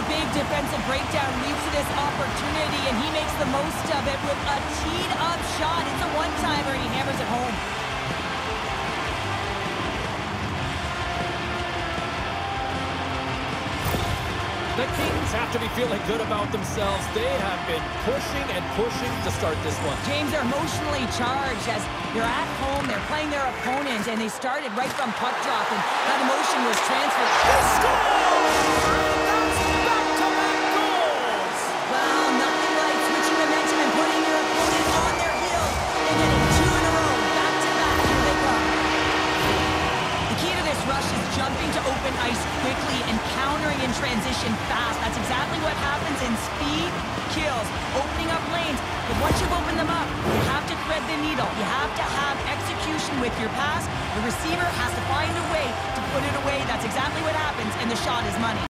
A big defensive breakdown leads to this opportunity, and he makes the most of it with a teed-up shot. It's a one-timer, and he hammers it home. The Kings have to be feeling good about themselves. They have been pushing and pushing to start this one. James they're emotionally charged as they're at home, they're playing their opponent, and they started right from puck drop, and that emotion was transferred. Rush is jumping to open ice quickly and countering in transition fast. That's exactly what happens in speed kills, opening up lanes. But once you've opened them up, you have to thread the needle. You have to have execution with your pass. The receiver has to find a way to put it away. That's exactly what happens, and the shot is money.